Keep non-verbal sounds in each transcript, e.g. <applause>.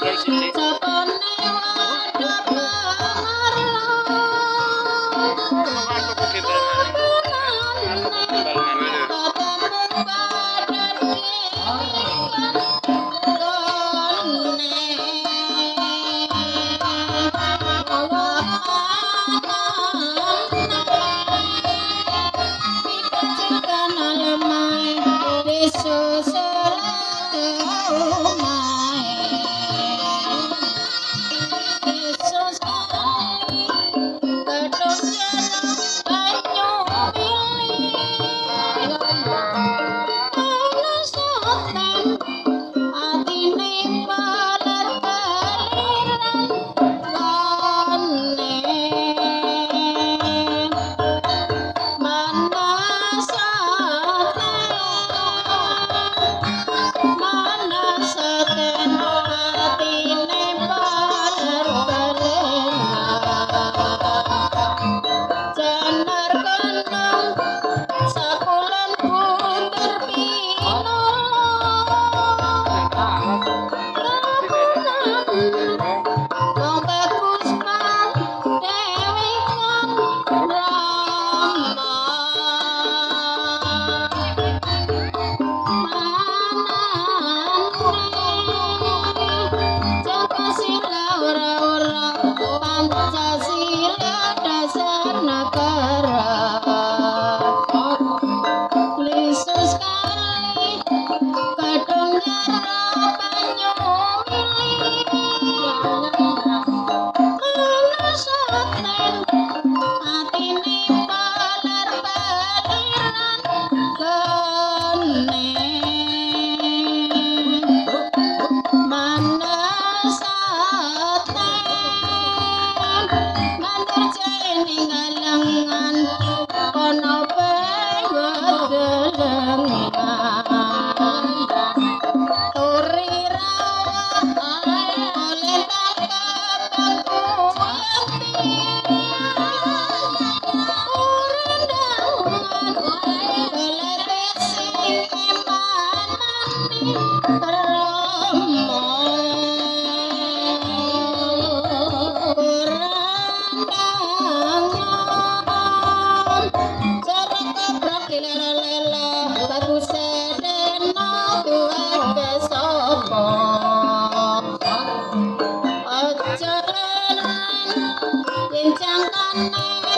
Bagus 坚强的呐。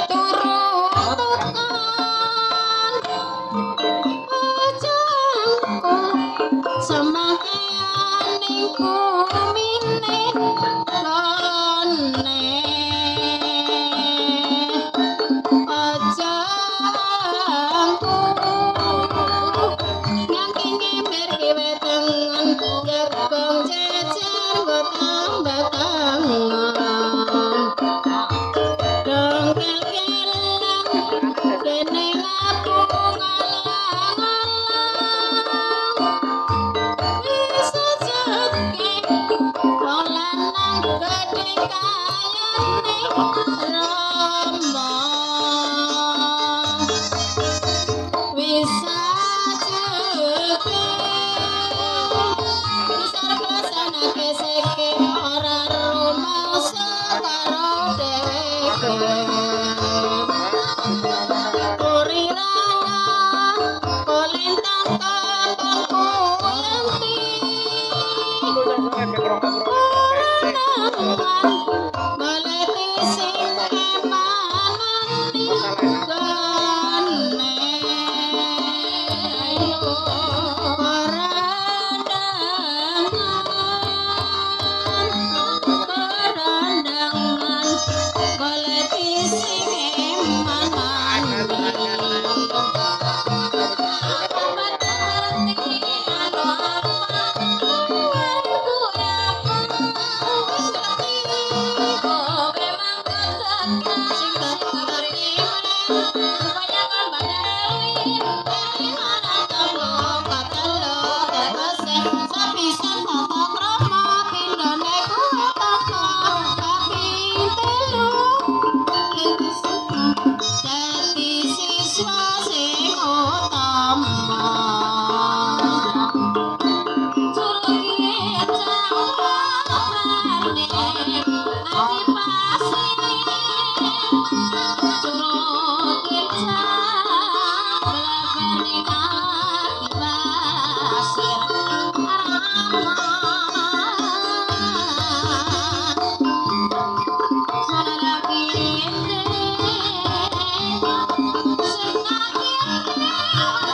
Oh, no. Oh, <laughs>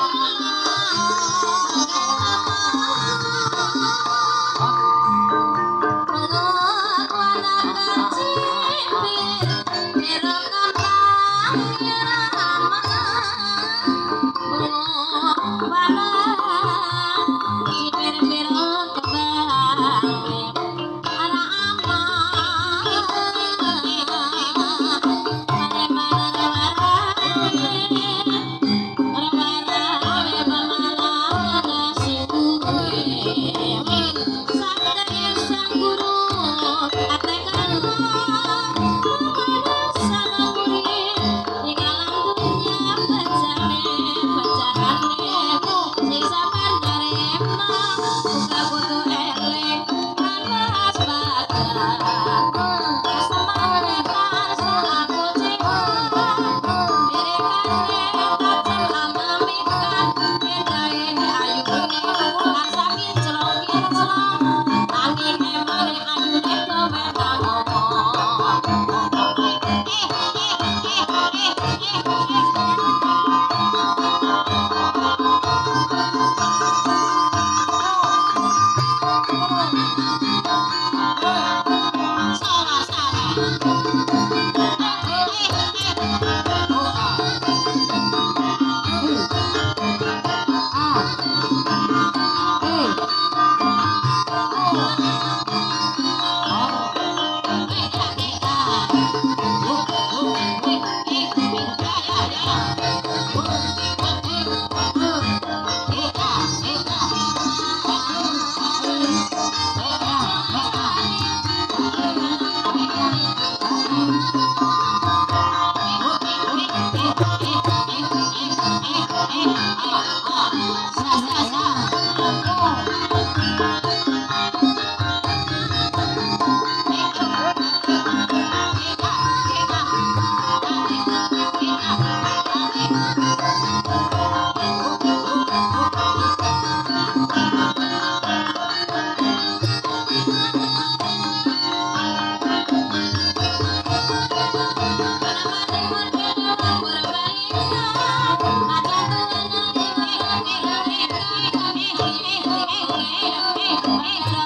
yeah.